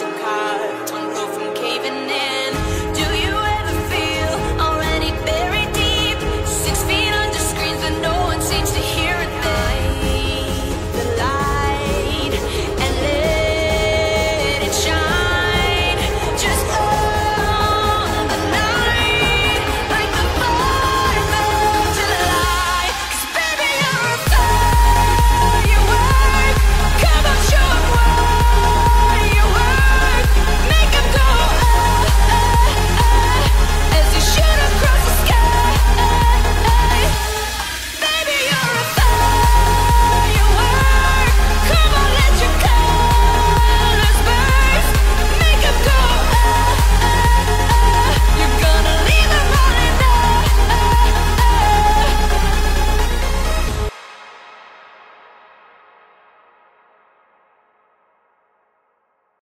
feel